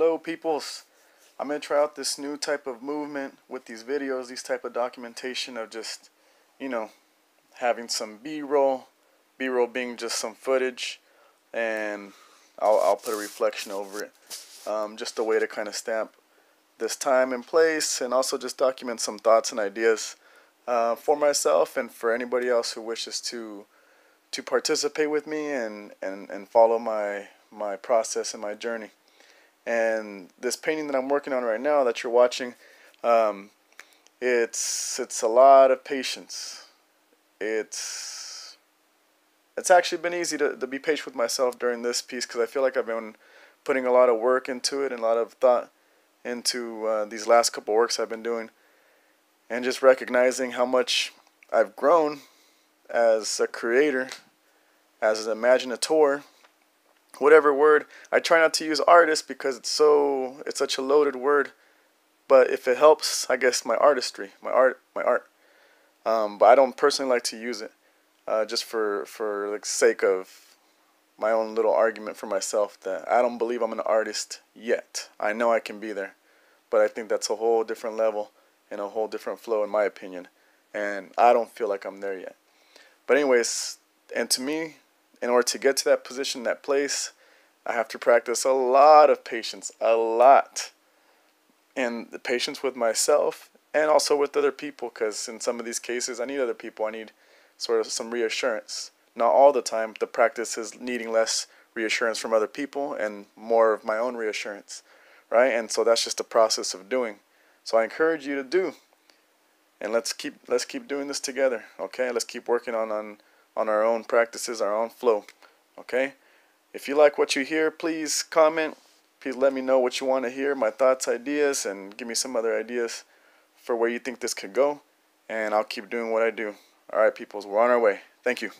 Hello peoples. I'm going to try out this new type of movement with these videos, these type of documentation of just, you know, having some B-roll, B-roll being just some footage, and I'll, I'll put a reflection over it. Um, just a way to kind of stamp this time and place and also just document some thoughts and ideas uh, for myself and for anybody else who wishes to to participate with me and, and, and follow my my process and my journey. And this painting that I'm working on right now that you're watching, um, it's it's a lot of patience. It's it's actually been easy to, to be patient with myself during this piece because I feel like I've been putting a lot of work into it and a lot of thought into uh, these last couple works I've been doing, and just recognizing how much I've grown as a creator, as an imaginator, whatever word. I try not to use artist because it's so it's such a loaded word. But if it helps, I guess my artistry, my art, my art. Um, but I don't personally like to use it, uh, just for for the sake of my own little argument for myself that I don't believe I'm an artist yet. I know I can be there, but I think that's a whole different level and a whole different flow in my opinion, and I don't feel like I'm there yet. But anyways, and to me, in order to get to that position, that place, I have to practice a lot of patience, a lot. And the patience with myself and also with other people, because in some of these cases, I need other people. I need sort of some reassurance. Not all the time. The practice is needing less reassurance from other people and more of my own reassurance, right? And so that's just a process of doing. So I encourage you to do and let's keep let's keep doing this together okay let's keep working on on on our own practices our own flow okay? If you like what you hear please comment. Please let me know what you want to hear my thoughts ideas and give me some other ideas for where you think this could go and I'll keep doing what I do. All right peoples we're on our way. Thank you